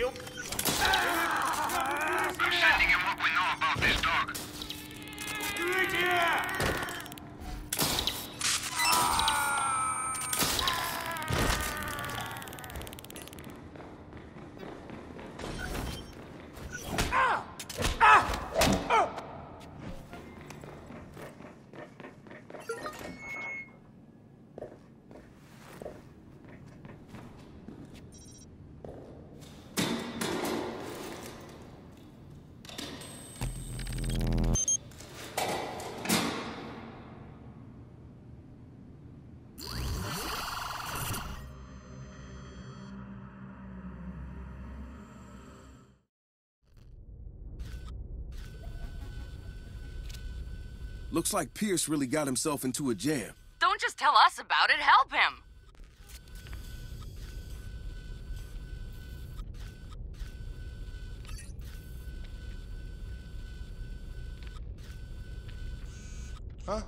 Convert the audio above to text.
I'm sending him what we know about this Looks like Pearce really got himself into a jam. Don't just tell us about it, help him! Huh?